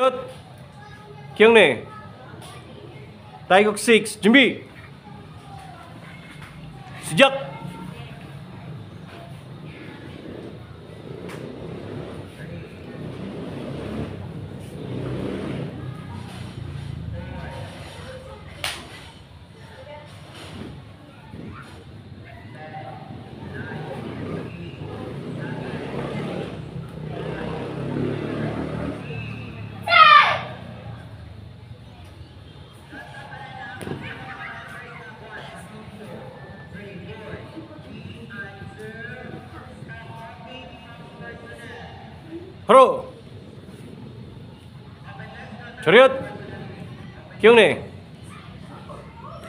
끝. 기억내. 타이거 6 준비. 시작. 바로. 저렷. 기억내.